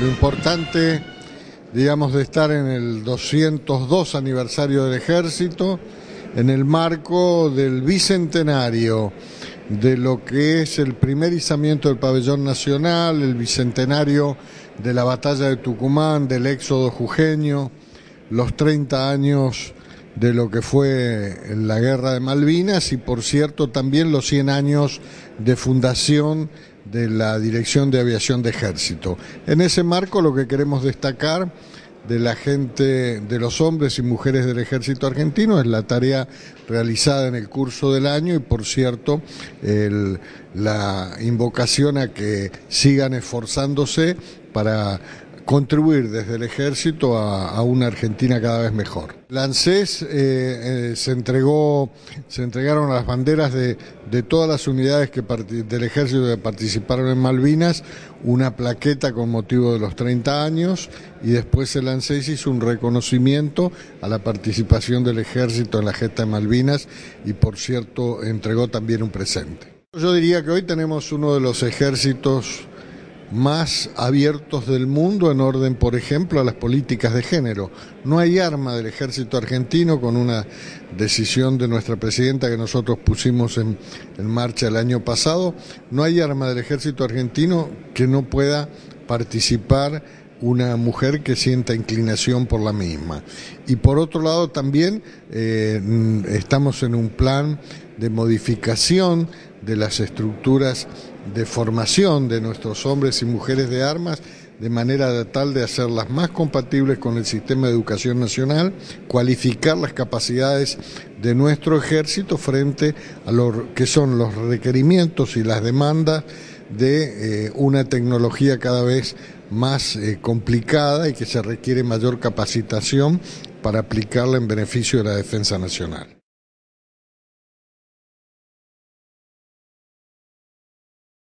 lo importante, digamos, de estar en el 202 aniversario del ejército, en el marco del bicentenario de lo que es el primer izamiento del pabellón nacional, el bicentenario de la batalla de Tucumán, del éxodo jujeño, los 30 años de lo que fue la guerra de Malvinas y por cierto también los 100 años de fundación de la Dirección de Aviación de Ejército. En ese marco lo que queremos destacar de la gente, de los hombres y mujeres del ejército argentino, es la tarea realizada en el curso del año y por cierto la invocación a que sigan esforzándose para contribuir desde el ejército a, una Argentina cada vez mejor. La eh, eh, se entregó, se entregaron las banderas de, todas las unidades que del ejército que participaron en Malvinas, una plaqueta con motivo de los 30 años y después el ANSES hizo un reconocimiento a la participación del ejército en la gesta de Malvinas y por cierto entregó también un presente. Yo diría que hoy tenemos uno de los ejércitos más abiertos del mundo en orden, por ejemplo, a las políticas de género. No hay arma del ejército argentino con una decisión de nuestra presidenta que nosotros pusimos en, marcha el año pasado, no hay arma del ejército argentino que no pueda participar una mujer que sienta inclinación por la misma. Y por otro lado también eh, estamos en un plan de modificación de las estructuras de formación de nuestros hombres y mujeres de armas de manera tal de hacerlas más compatibles con el sistema de educación nacional, cualificar las capacidades de nuestro ejército frente a lo que son los requerimientos y las demandas de eh, una tecnología cada vez más eh, complicada y que se requiere mayor capacitación para aplicarla en beneficio de la defensa nacional.